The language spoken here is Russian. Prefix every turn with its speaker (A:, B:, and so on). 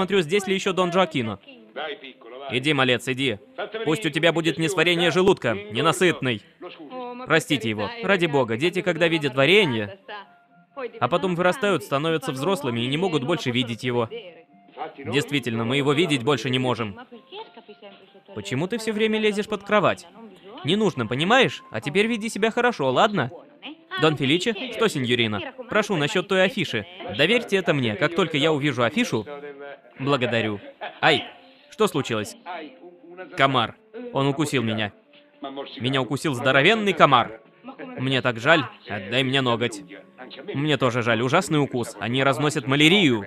A: Смотрю, здесь ли еще Дон Джоакино. Иди, малец, иди. Пусть у тебя будет несварение желудка, ненасытный. Простите его. Ради бога, дети, когда видят варенье, а потом вырастают, становятся взрослыми и не могут больше видеть его. Действительно, мы его видеть больше не можем. Почему ты все время лезешь под кровать? Не нужно, понимаешь? А теперь веди себя хорошо, ладно? Дон Феличи? Что, сеньорина? Прошу, насчет той афиши. Доверьте это мне. Как только я увижу афишу... Благодарю. Ай, что случилось? Комар. Он укусил меня. Меня укусил здоровенный комар. Мне так жаль. Отдай мне ноготь. Мне тоже жаль. Ужасный укус. Они разносят малярию.